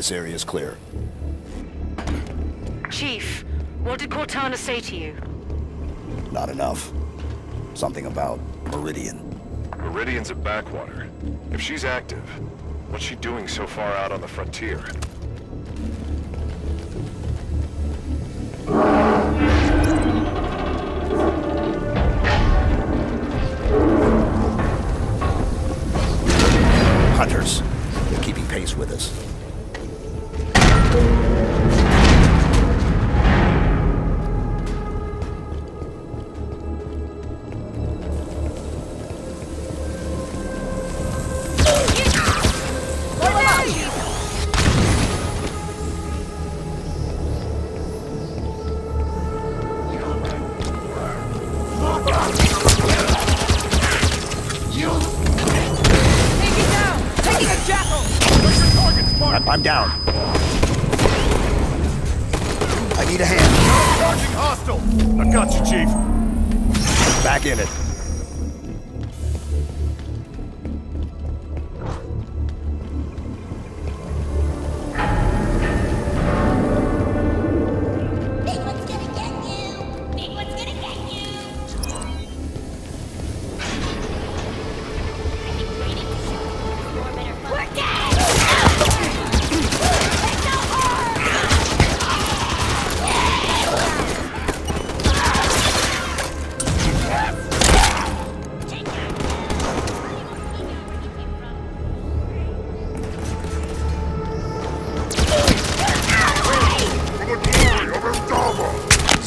This area is clear. Chief, what did Cortana say to you? Not enough. Something about Meridian. Meridian's a backwater. If she's active, what's she doing so far out on the frontier?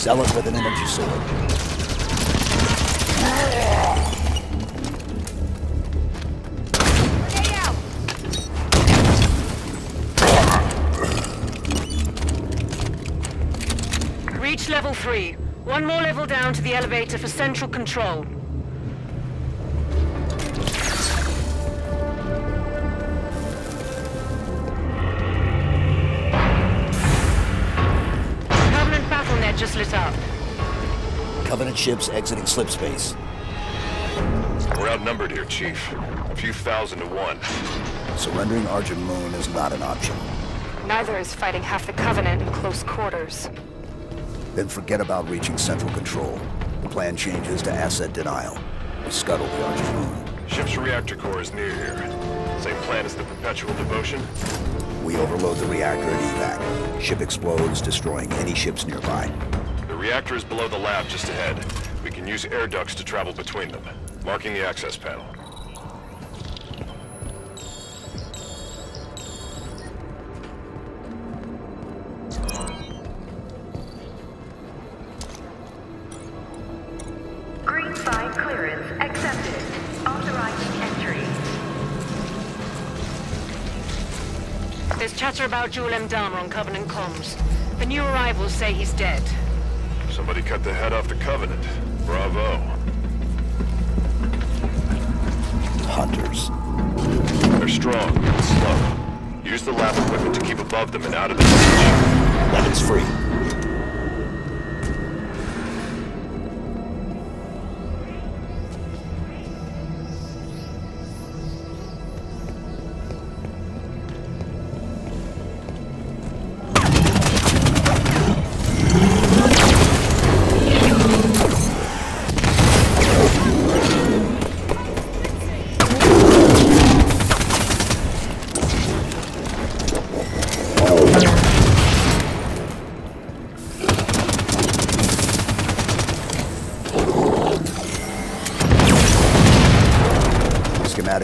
Zealot with an energy sword. Reach level 3. One more level down to the elevator for central control. Ships exiting slip space. We're outnumbered here, Chief. A few thousand to one. Surrendering Argent Moon is not an option. Neither is fighting half the Covenant in close quarters. Then forget about reaching central control. The plan changes to asset denial. We scuttle the Argent Moon. Ship's reactor core is near here. Same plan as the Perpetual Devotion? We overload the reactor at evac. Ship explodes, destroying any ships nearby. The reactor is below the lab just ahead. We can use air ducts to travel between them. Marking the access panel. Green side clearance accepted. Authorizing entry. There's chatter about Jul 'Mdama on Covenant comms. The new arrivals say he's dead. Somebody cut the head off the Covenant. Bravo. Hunters. They're strong, but slow. Use the lab equipment to keep above them and out of their reach. Weapons free.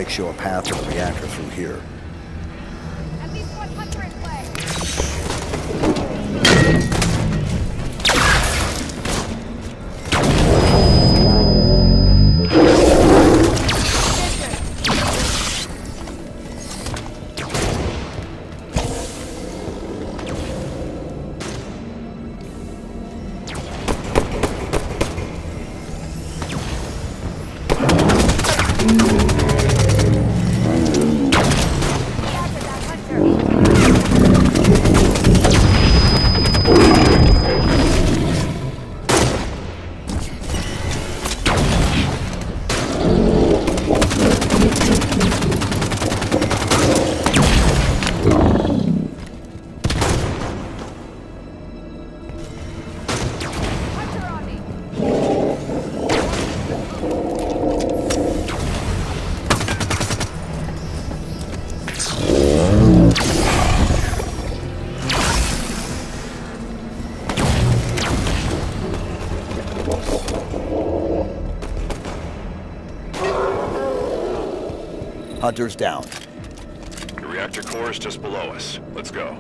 Show a path to the reactor through here. hunters down. The reactor core is just below us. Let's go.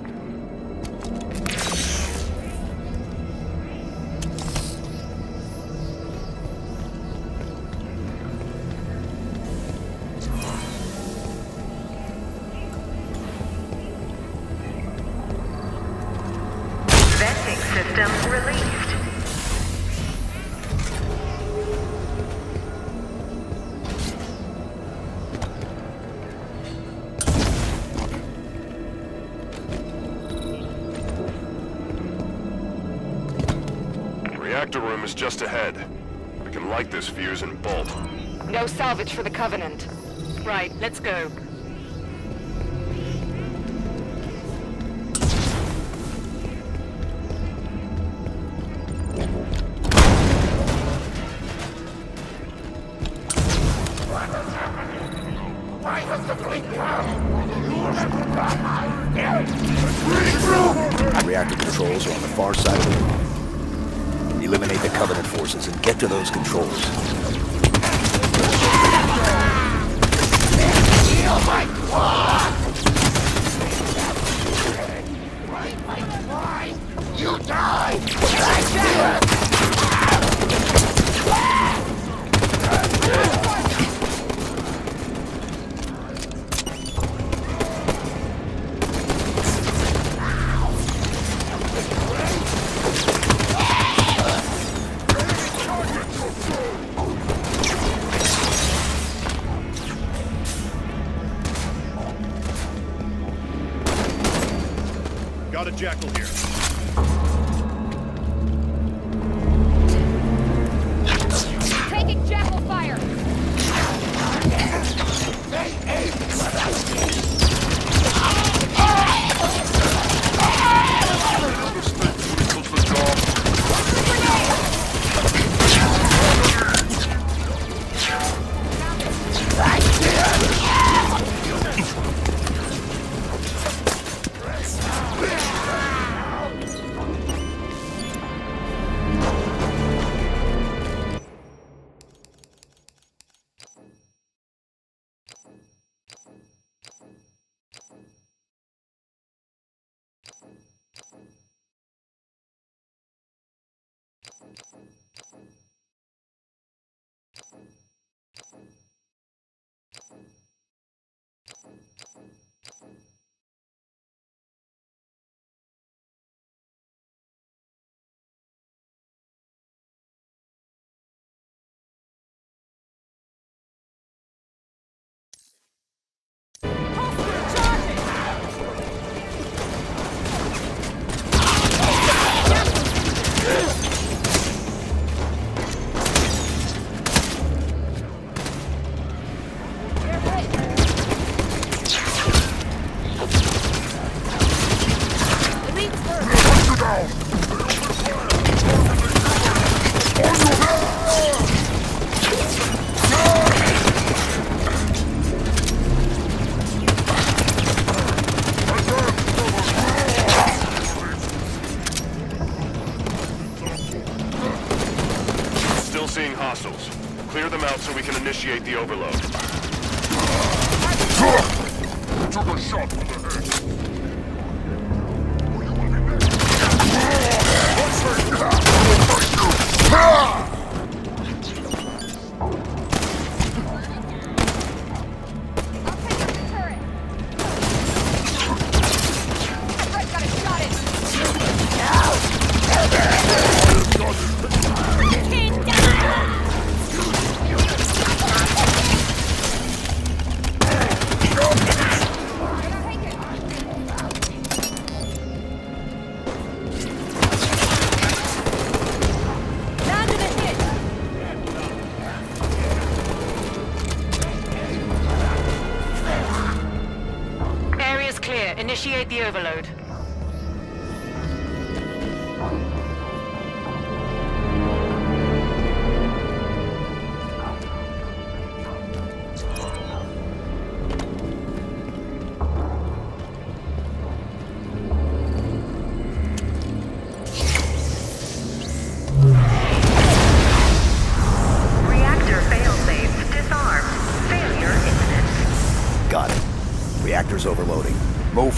fuse and bolt. No salvage for the Covenant. Right, let's go.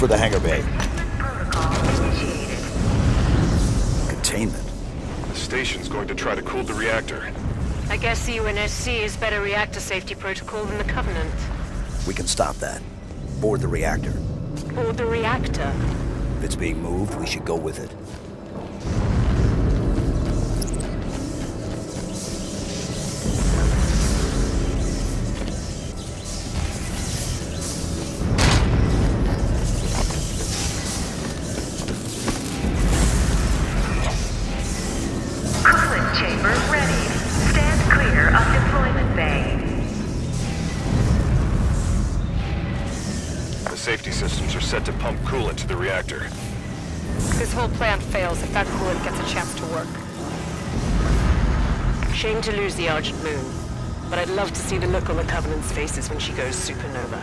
For the hangar bay. Containment. The station's going to try to cool the reactor. I guess the UNSC is better reactor safety protocol than the Covenant. We can stop that. Board the reactor. Board the reactor. If it's being moved, we should go with it. Faces when she goes supernova.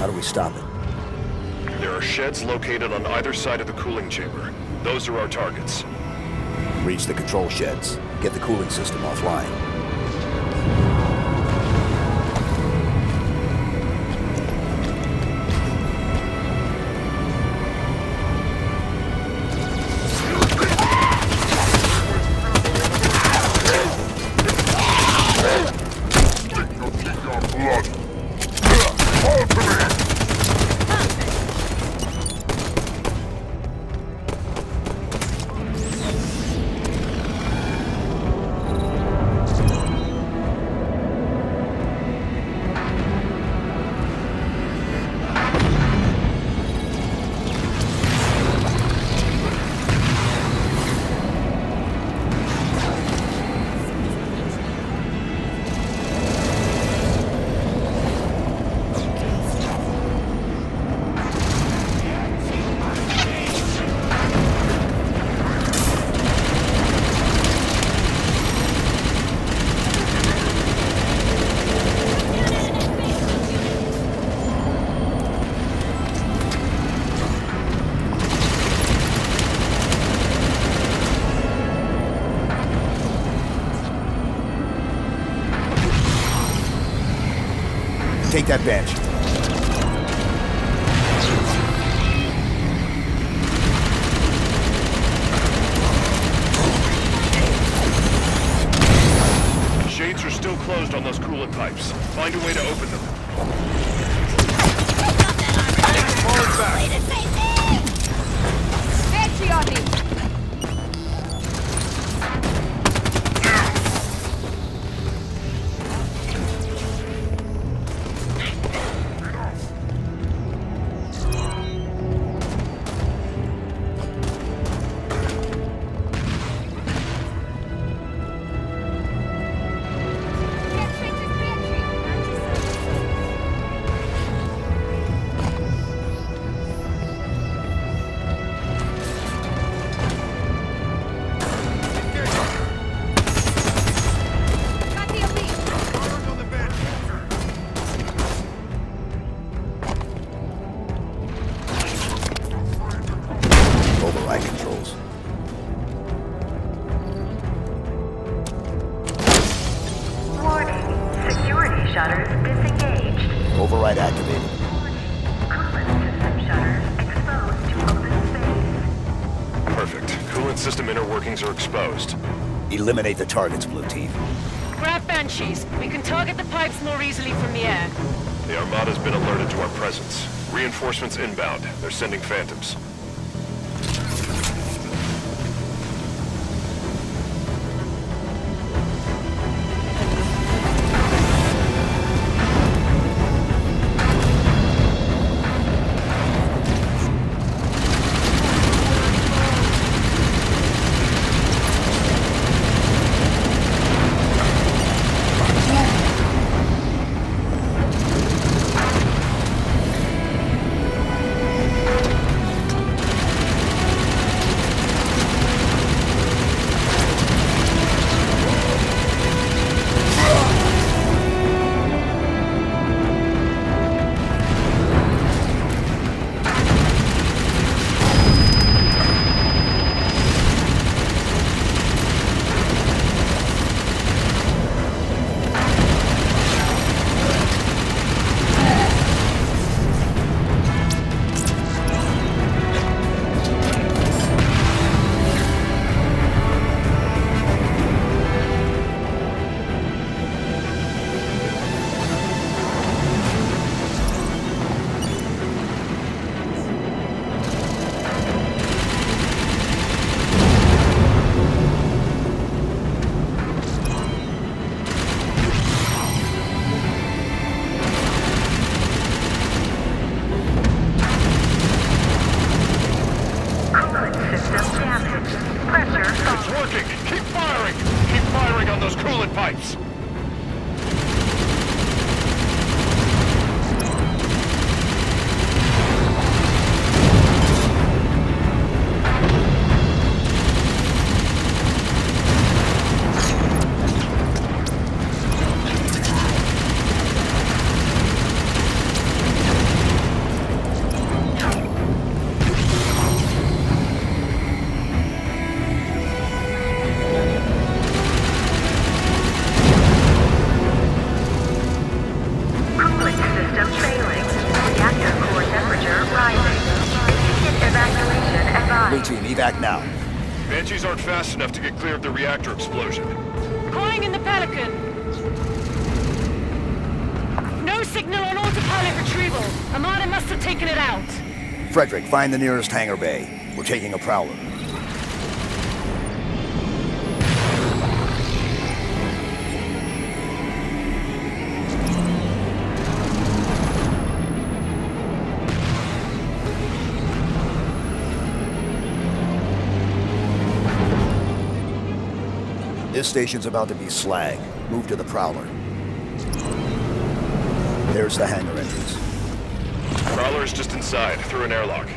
How do we stop it? There are sheds located on either side of the cooling chamber. Those are our targets. Reach the control sheds. Get the cooling system offline. That bench. Eliminate the targets, Blue Team. Grab Banshees. We can target the pipes more easily from the air. The Armada's been alerted to our presence. Reinforcements inbound. They're sending phantoms. Fast enough to get clear of the reactor explosion. Calling in the Pelican. No signal on autopilot retrieval. Armada must have taken it out. Frederick, find the nearest hangar bay. We're taking a prowler. This station's about to be slag. Move to the prowler. There's the hangar entrance. Prowler is just inside, through an airlock.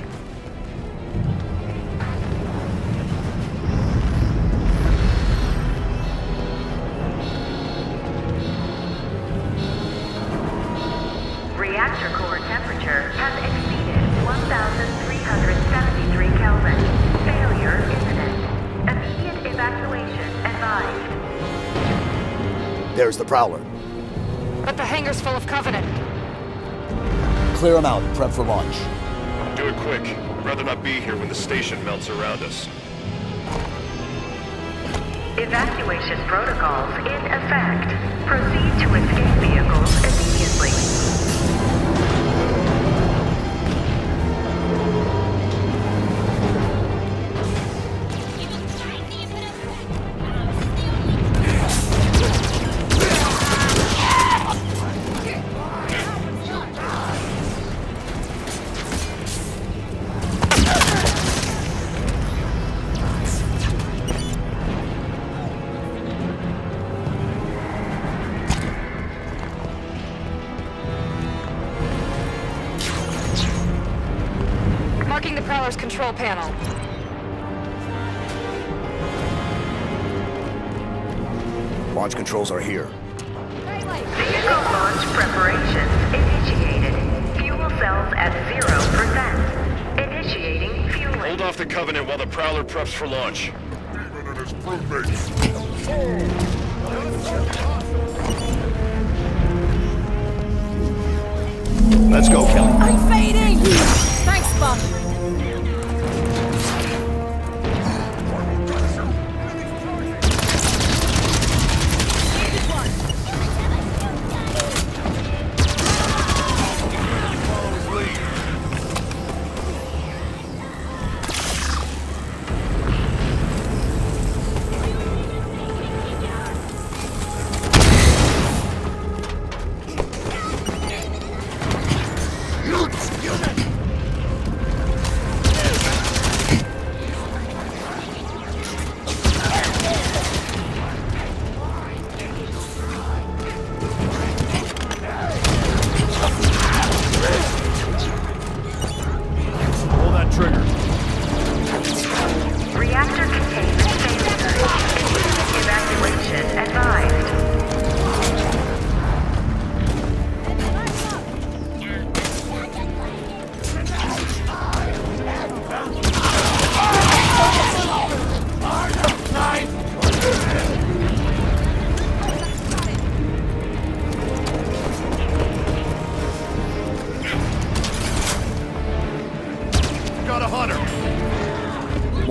There's the prowler. But the hangar's full of Covenant. Clear them out. Prep for launch. Do it quick. I'd rather not be here when the station melts around us. Evacuation protocols in effect. Proceed to escape vehicles Marking the Prowler's control panel. Launch controls are here. Vehicle launch preparations initiated. Fuel cells at 0%. Initiating fueling. Hold off the Covenant while the Prowler preps for launch. Let's go, Kelly. I'm fading! Thanks, Bum.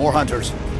More hunters.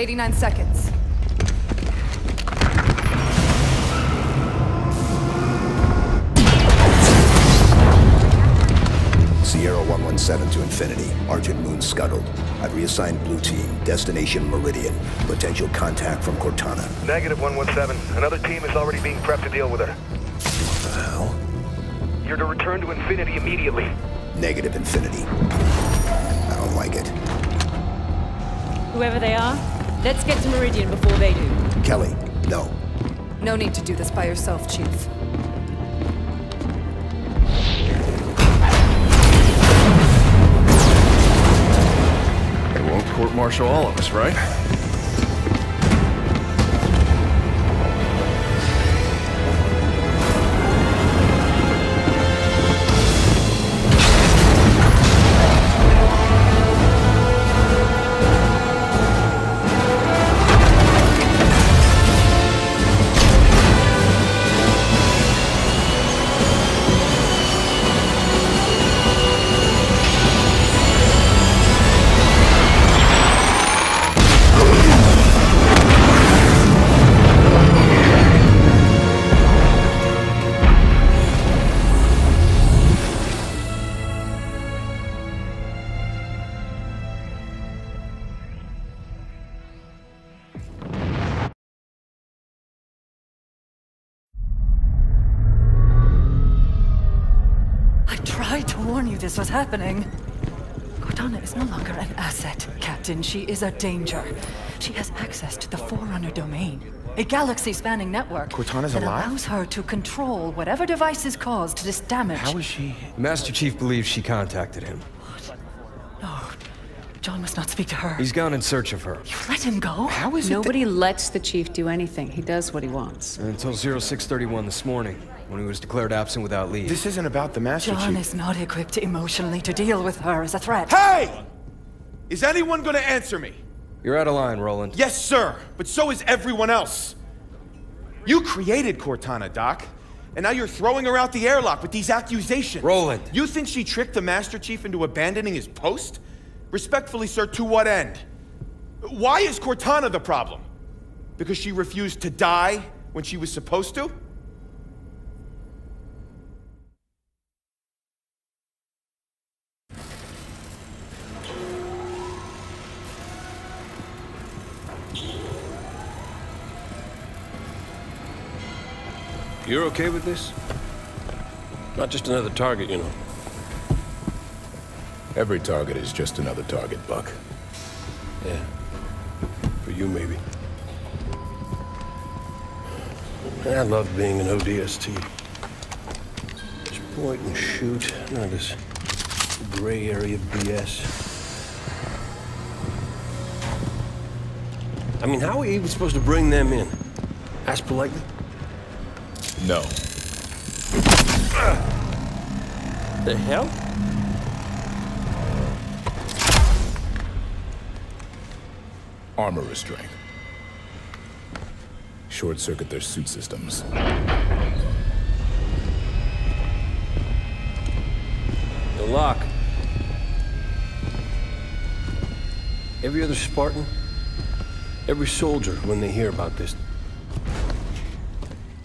89 seconds. Sierra 117 to Infinity. Argent Moon scuttled. I've reassigned blue team. Destination Meridian. Potential contact from Cortana. Negative 117. Another team is already being prepped to deal with her. What the hell? You're to return to Infinity immediately. Negative Infinity. I don't like it. Whoever they are, let's get to Meridian before they do. Kelly, no. No need to do this by yourself, Chief. They won't court-martial all of us, right? Was happening. Cortana is no longer an asset, Captain. She is a danger. She has access to the Forerunner domain, a galaxy-spanning network Cortana's that alive? allows her to control whatever devices caused this damage. How is she? Master Chief believes she contacted him. What? No, John must not speak to her. He's gone in search of her. You let him go. How is it? Nobody lets the chief do anything. He does what he wants. Until 0631 this morning, when he was declared absent without leave. This isn't about the Master John Chief. is not equipped emotionally to deal with her as a threat. Hey! Is anyone gonna answer me? You're out of line, Roland. Yes, sir, but so is everyone else. You created Cortana, Doc. And now you're throwing her out the airlock with these accusations. Roland. You think she tricked the Master Chief into abandoning his post? Respectfully, sir, to what end? Why is Cortana the problem? Because she refused to die when she was supposed to? You're okay with this? Not just another target, you know. Every target is just another target, Buck. Yeah. For you, maybe. I love being an ODST. Just point and shoot. None of this gray area BS. I mean, how are we even supposed to bring them in? Ask politely? No. The hell? Armor restraint. Short circuit their suit systems. The lock. Every other Spartan, every soldier, when they hear about this,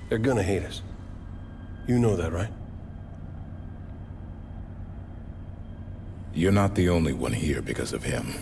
they're gonna hate us. You know that, right? You're not the only one here because of him.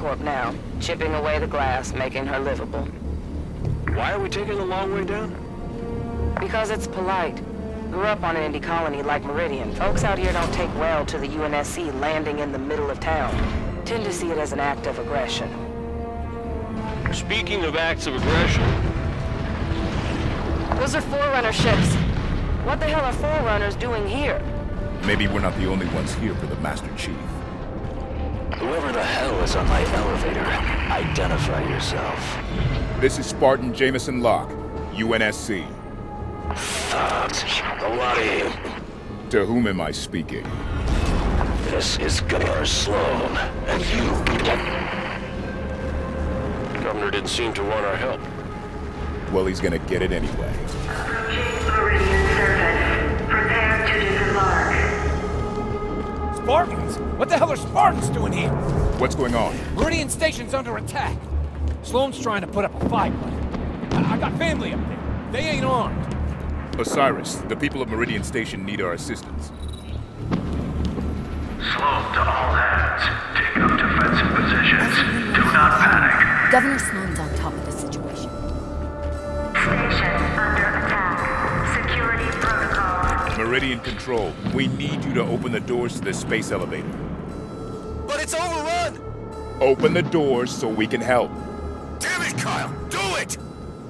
Corp now, chipping away the glass, making her livable. Why are we taking the long way down? Because it's polite. Grew up on an indie colony like Meridian. Folks out here don't take well to the UNSC landing in the middle of town. Tend to see it as an act of aggression. Speaking of acts of aggression, Those are Forerunner ships. What the hell are Forerunners doing here? Maybe we're not the only ones here for the Master Chief. Whoever the hell is on my elevator, identify yourself. This is Spartan Jameson Locke, UNSC. Thugs. A lot you. To whom am I speaking? This is Governor Sloan, and you... Governor didn't seem to want our help. Well, he's gonna get it anyway. Spartans? What the hell are Spartans doing here? What's going on? Meridian Station's under attack. Sloan's trying to put up a fight, but I, I got family up there. They ain't armed. Osiris, the people of Meridian Station need our assistance. Sloan to all hands. Take up defensive positions. Do not panic. Governor Sloan's protocols. Meridian Control, we need you to open the doors to the space elevator. But it's overrun! Open the doors so we can help. Damn it, Kyle! Do it!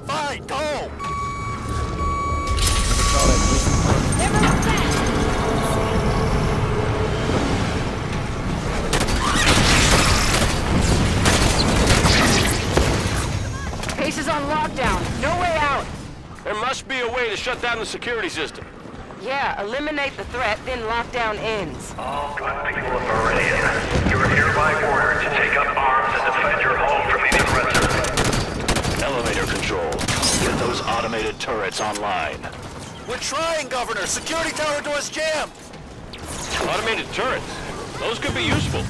Fine, go! Base is on lockdown. No way out. There must be a way to shut down the security system. Yeah, eliminate the threat, then lockdown ends. All good people of Meridian, you are hereby ordered to take up arms and defend your home from the aggressor. Elevator control. Get those automated turrets online. We're trying, Governor. Security tower doors jammed. Automated turrets. Those could be useful.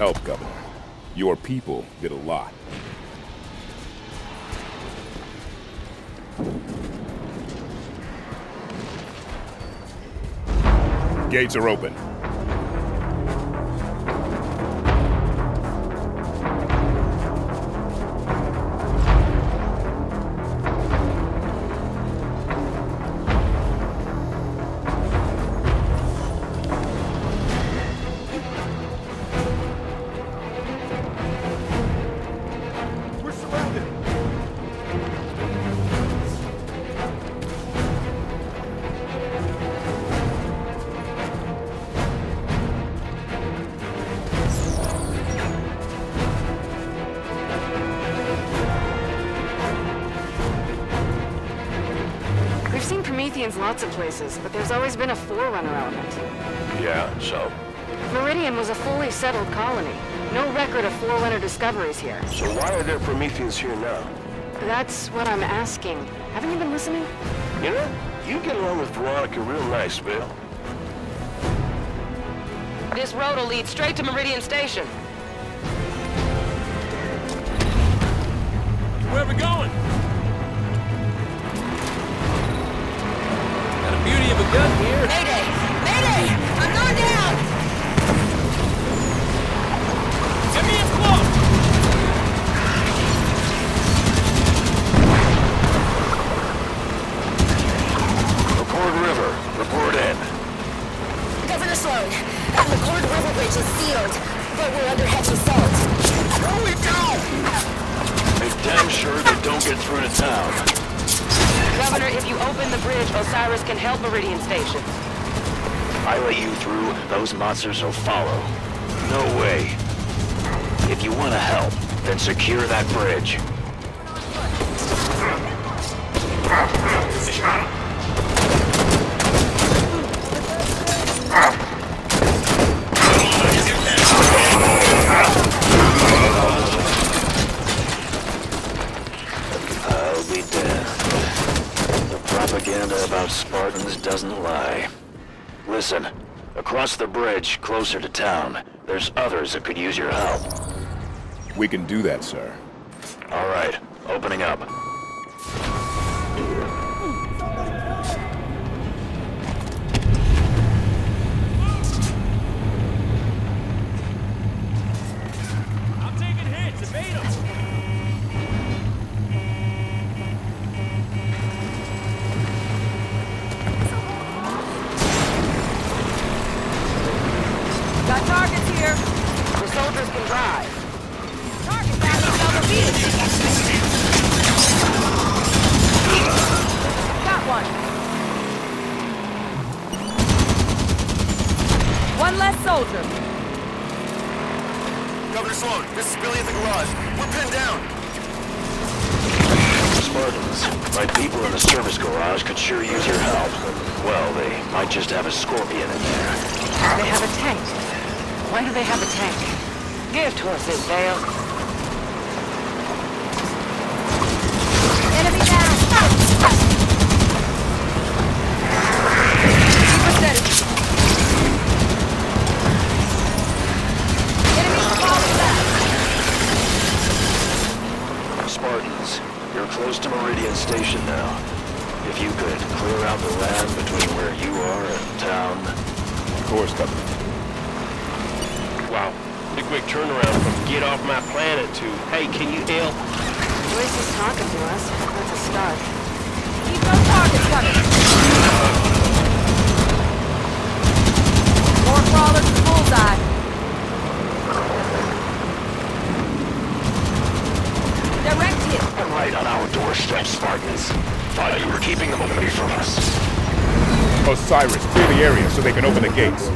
Helped, Governor. Your people did a lot. Gates are open. Lots of places, but there's always been a Forerunner element. Yeah, so? Meridian was a fully settled colony. No record of Forerunner discoveries here. So why are there Prometheans here now? That's what I'm asking. Haven't you been listening? You know, you get along with Veronica real nice, Bill. This road will lead straight to Meridian Station. Monsters will follow. No way. If you want to help, then secure that bridge. I'll be damned. The propaganda about Spartans doesn't lie. Listen, across the bridge, closer to town, there's others that could use your help. We can do that, sir. All right, opening up. Spartans, you're close to Meridian Station now. If you could clear out the land between where you are and town. Of course, Governor. Wow. Pretty quick turnaround from get off my planet to, hey, can you help? At least he's talking to us. That's a start. Keep those targets coming! More crawlers to bullseye. Right on our doorstep, Spartans. Thought you were keeping them away from us. Osiris, clear the area so they can open the gates.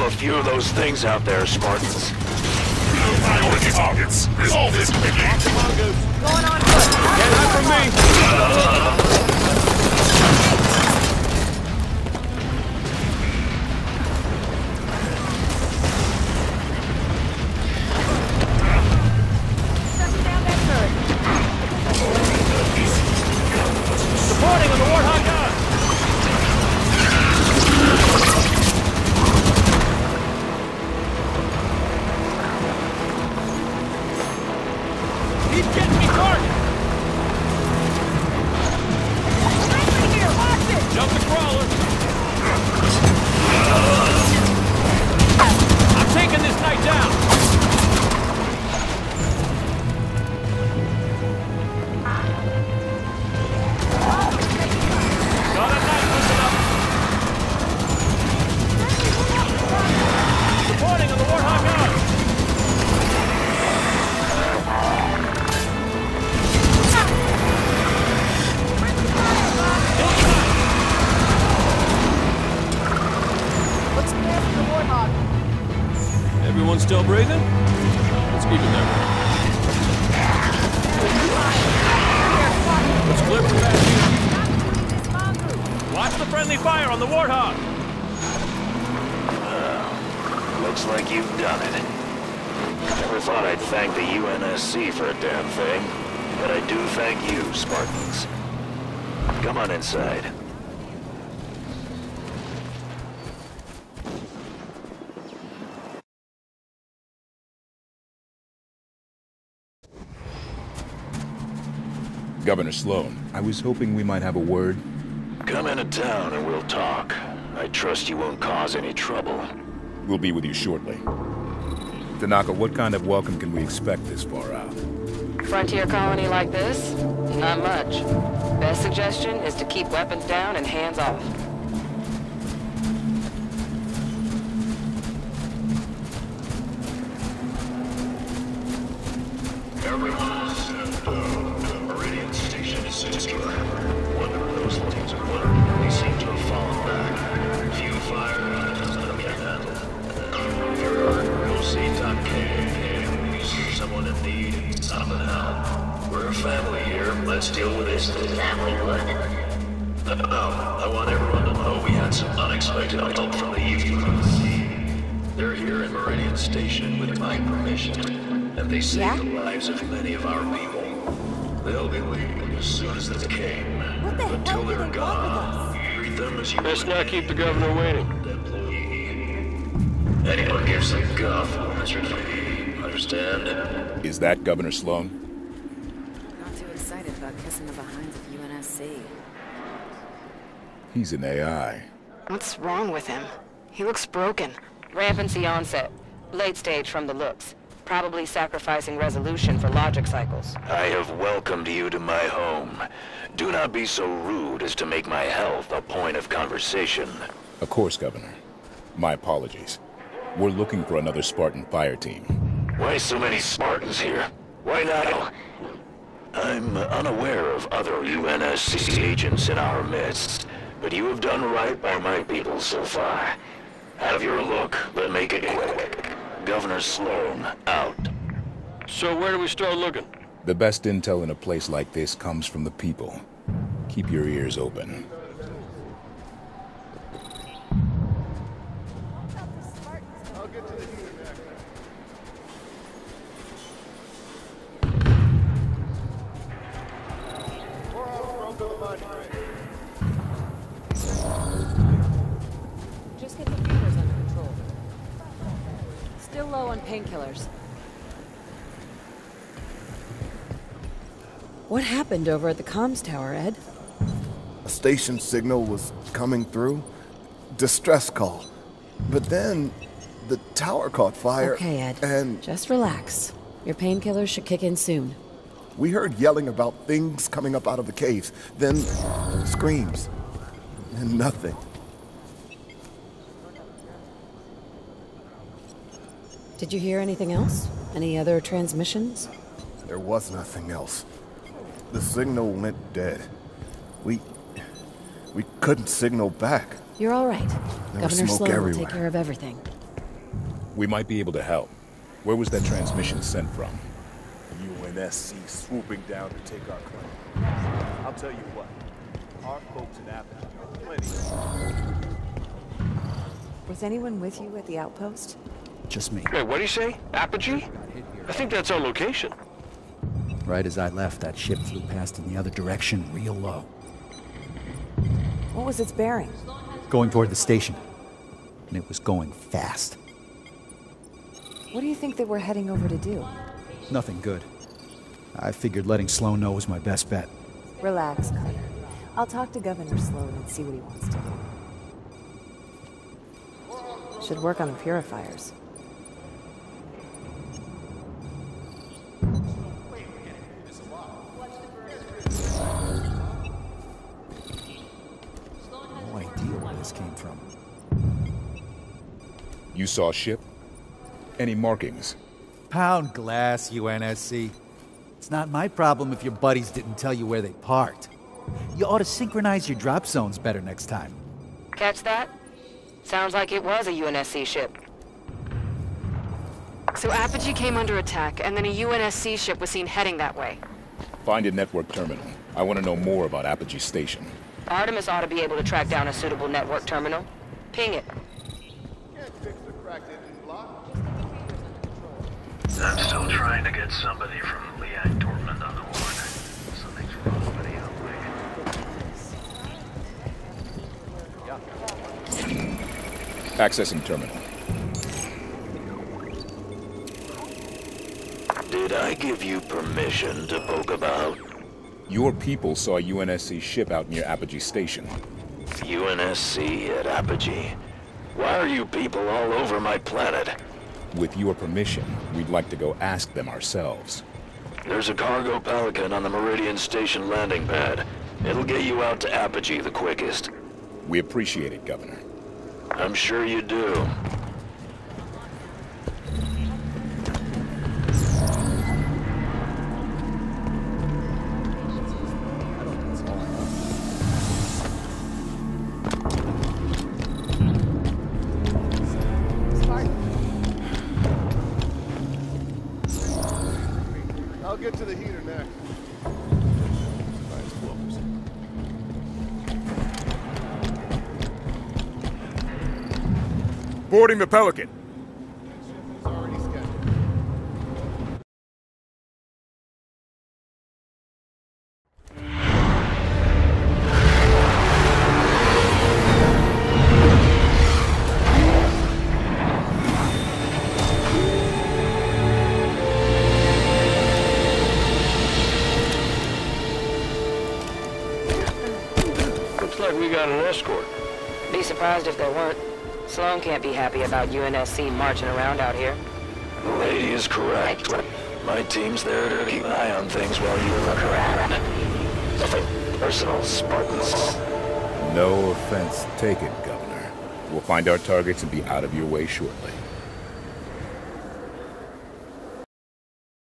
Still a few of those things out there, Spartans. Priority targets. Resolve this quickly. Going on foot. Get that from me! Shutting Governor Sloan, I was hoping we might have a word. Come into town and we'll talk. I trust you won't cause any trouble. We'll be with you shortly. Tanaka, what kind of welcome can we expect this far out? Frontier colony like this? Not much. Best suggestion is to keep weapons down and hands off. They saved the lives of many of our people. They'll be leaving as soon as they came. What the Until hell they're they gone, want with treat them as you Best would not keep the governor waiting. employee. Anyone gives the guff, Mr. Fee. Understand? Is that Governor Sloan? Not too excited about kissing the behinds of UNSC. He's an AI. What's wrong with him? He looks broken. Rampancy onset. Late stage from the looks. Probably sacrificing resolution for logic cycles. I have welcomed you to my home. Do not be so rude as to make my health a point of conversation. Of course, Governor. My apologies. We're looking for another Spartan fire team. Why so many Spartans here? Why not? I'm unaware of other UNSC agents in our midst, but you have done right by my people so far. Have your look, but make it quick. Governor Sloan, out. So where do we start looking? The best intel in a place like this comes from the people. Keep your ears open. Painkillers. What happened over at the comms tower, Ed? A station signal was coming through. Distress call. But then the tower caught fire. Okay, Ed. And Just relax. Your painkillers should kick in soon. we heard yelling about things coming up out of the caves. Then screams. And nothing. Did you hear anything else? Any other transmissions? There was nothing else. The signal went dead. We. we couldn't signal back. You're all right. There Governor smoke Sloan will take care of everything. We might be able to help. Where was that transmission sent from? UNSC swooping down to take our claim. I'll tell you what, our folks in Apple are plenty. Was anyone with you at the outpost? Just me. Wait, what do you say? Apogee? I think that's our location. Right as I left, that ship flew past in the other direction, real low. What was its bearing? Going toward the station. And it was going fast. What do you think they were heading over to do? Nothing good. I figured letting Sloan know was my best bet. Relax, Carter. I'll talk to Governor Sloan and see what he wants to do. Should work on the purifiers. You saw a ship? Any markings? Pound glass, UNSC. It's not my problem if your buddies didn't tell you where they parked. You ought to synchronize your drop zones better next time. Catch that? Sounds like it was a UNSC ship. So Apogee came under attack, and then a UNSC ship was seen heading that way. Find a network terminal. I want to know more about Apogee Station. Artemis ought to be able to track down a suitable network terminal. Ping it. I'm still trying to get somebody from Liang Dortmund on the horn. Something's wrong with the outbreak. Accessing terminal. Did I give you permission to poke about? Your people saw a UNSC ship out near Apogee Station. UNSC at Apogee? Why are you people all over my planet? With your permission, we'd like to go ask them ourselves. There's a cargo Pelican on the Meridian Station landing pad. It'll get you out to Apogee the quickest. We appreciate it, Governor. I'm sure you do. Boarding the Pelican. Sloan can't be happy about UNSC marching around out here. The lady is correct. My team's there to keep an eye on things while you look around. Nothing personal, Spartans. No offense taken, Governor. We'll find our targets and be out of your way shortly.